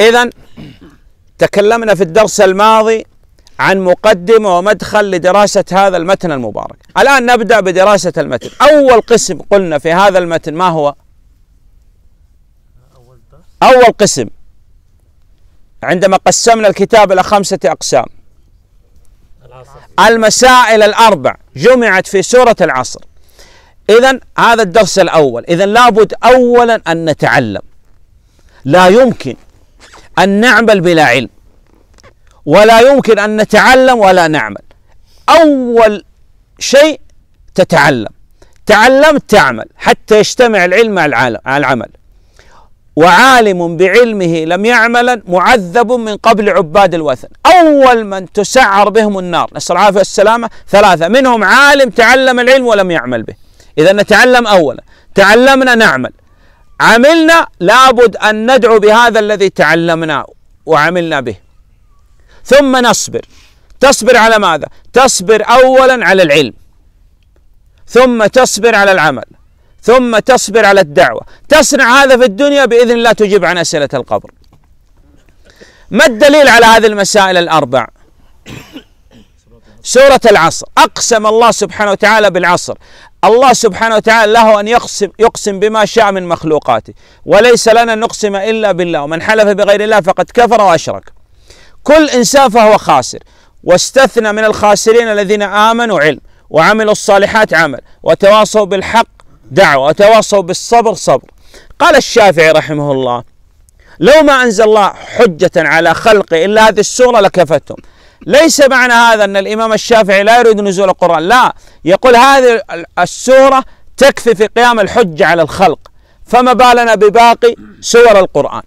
إذا تكلمنا في الدرس الماضي عن مقدمة ومدخل لدراسة هذا المتن المبارك. الآن نبدأ بدراسة المتن. أول قسم قلنا في هذا المتن ما هو؟ أول قسم. عندما قسمنا الكتاب إلى خمسة أقسام. المسائل الأربع جمعت في سورة العصر. إذا هذا الدرس الأول. إذا لابد أولا أن نتعلم. لا يمكن أن نعمل بلا علم ولا يمكن أن نتعلم ولا نعمل. أول شيء تتعلم تعلمت تعمل حتى يجتمع العلم مع العمل. وعالم بعلمه لم يعمل معذب من قبل عباد الوثن. أول من تسعر بهم النار نسأل العافية والسلامة. ثلاثة منهم عالم تعلم العلم ولم يعمل به. إذا نتعلم أولا تعلمنا نعمل. عملنا لابد أن ندعو بهذا الذي تعلمناه وعملنا به. ثم نصبر. تصبر على ماذا؟ تصبر اولا على العلم. ثم تصبر على العمل. ثم تصبر على الدعوة. تصنع هذا في الدنيا بإذن الله تجيب عن أسئلة القبر. ما الدليل على هذه المسائل الأربع؟ سورة العصر. أقسم الله سبحانه وتعالى بالعصر. الله سبحانه وتعالى له أن يقسم, يقسم بما شاء من مخلوقاته. وليس لنا نقسم إلا بالله. ومن حلف بغير الله فقد كفر وأشرك. كل إنسان فهو خاسر. واستثنى من الخاسرين الذين آمنوا علم وعملوا الصالحات عمل وتواصوا بالحق دعوة وتواصوا بالصبر صبر. قال الشافعي رحمه الله لو ما أنزل الله حجة على خلقه إلا هذه السورة لكفتهم. ليس معنى هذا أن الإمام الشافعي لا يريد نزول القرآن. لا يقول هذه السورة تكفي في قيام الحجة على الخلق فما بالنا بباقي سور القرآن.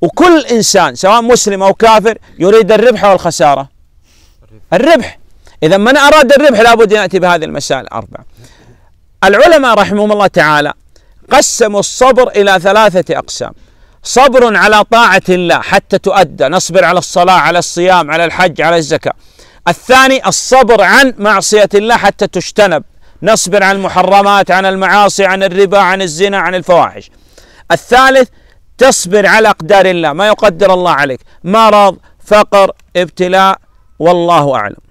وكل إنسان سواء مسلم أو كافر يريد الربح والخسارة. الربح. إذا من أراد الربح لابد أن يأتي بهذه المسائل الأربعة. العلماء رحمهم الله تعالى قسموا الصبر إلى ثلاثة أقسام. صبر على طاعة الله حتى تؤدى. نصبر على الصلاة على الصيام على الحج على الزكاة. الثاني الصبر عن معصية الله حتى تجتنب. نصبر عن المحرمات عن المعاصي عن الربا عن الزنا عن الفواحش. الثالث تصبر على أقدار الله. ما يقدر الله عليك. مرض فقر ابتلاء والله أعلم.